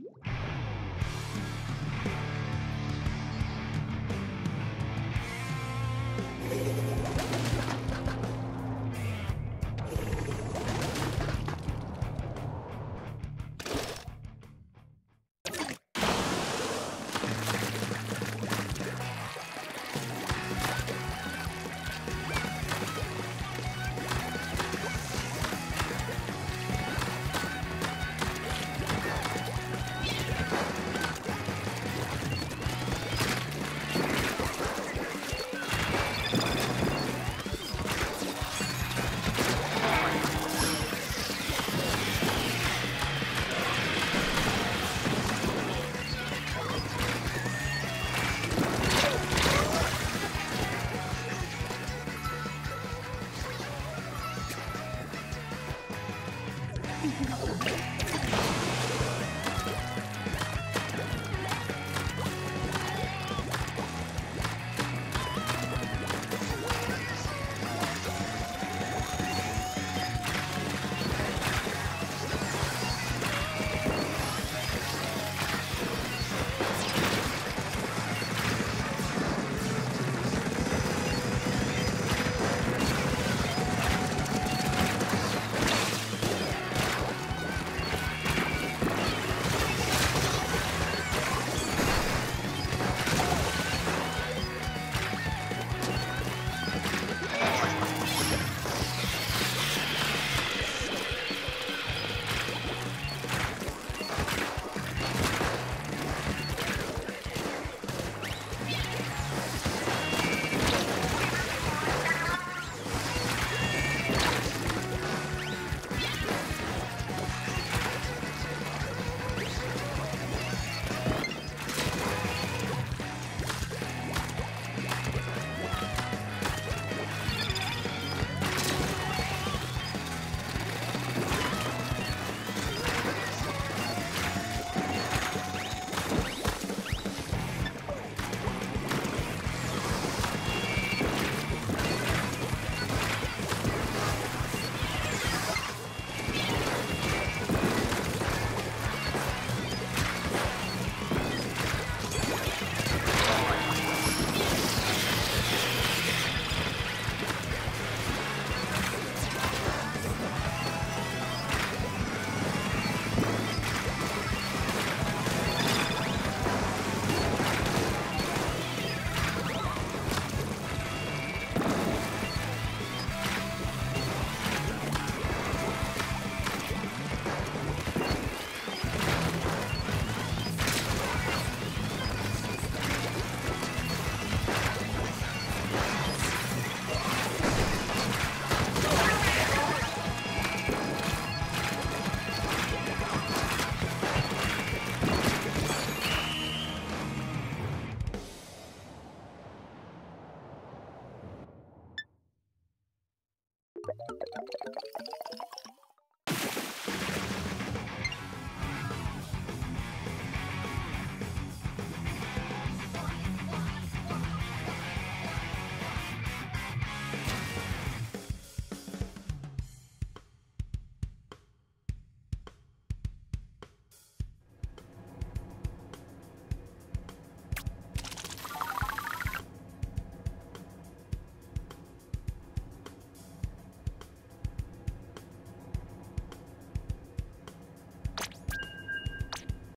you